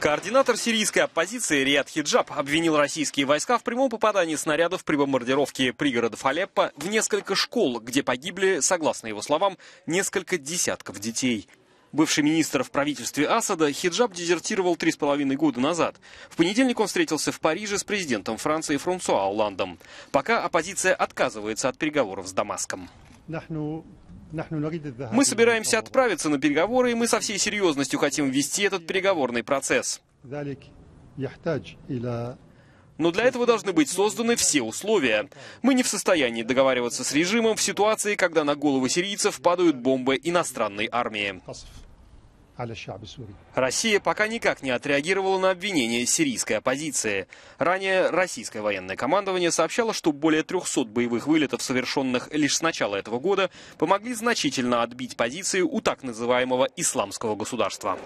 Координатор сирийской оппозиции Риад Хиджаб обвинил российские войска в прямом попадании снарядов при бомбардировке пригородов Алеппо в несколько школ, где погибли, согласно его словам, несколько десятков детей. Бывший министр в правительстве Асада Хиджаб дезертировал три с половиной года назад. В понедельник он встретился в Париже с президентом Франции Франсуа Олландом. Пока оппозиция отказывается от переговоров с Дамаском. Мы собираемся отправиться на переговоры, и мы со всей серьезностью хотим ввести этот переговорный процесс. Но для этого должны быть созданы все условия. Мы не в состоянии договариваться с режимом в ситуации, когда на головы сирийцев падают бомбы иностранной армии. Россия пока никак не отреагировала на обвинения сирийской оппозиции. Ранее российское военное командование сообщало, что более 300 боевых вылетов, совершенных лишь с начала этого года, помогли значительно отбить позиции у так называемого исламского государства.